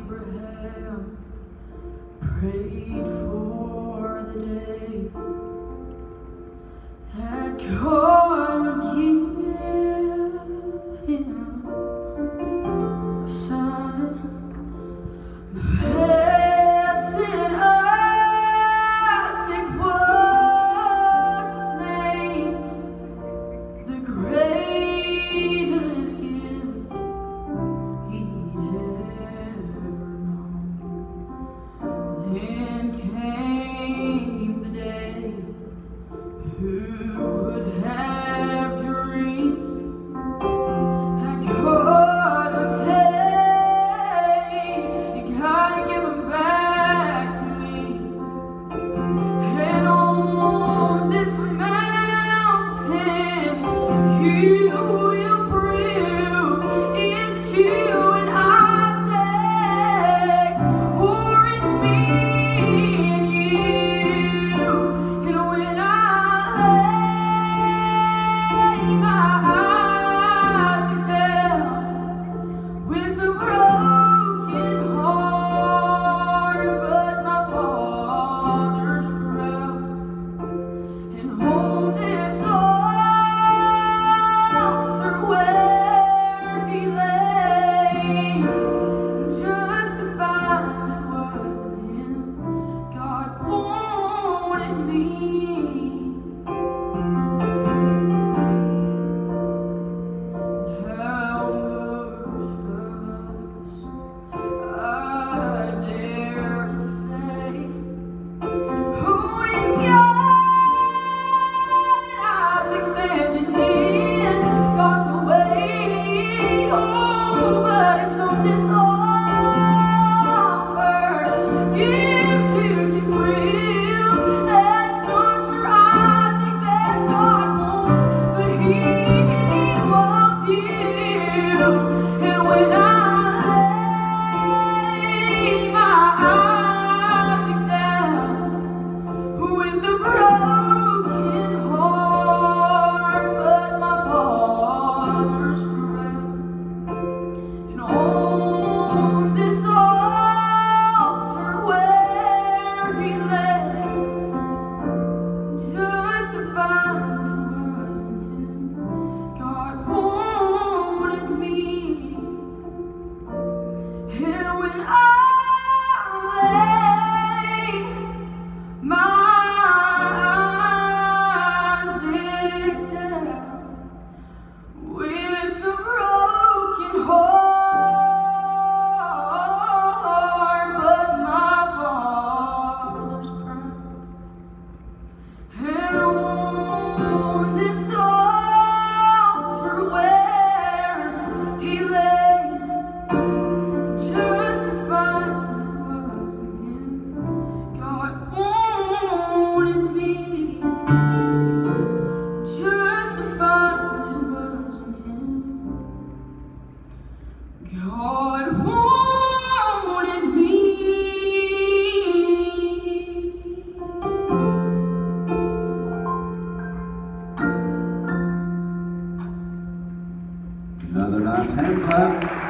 Abraham prayed for the day me. 자, 사랑합니다.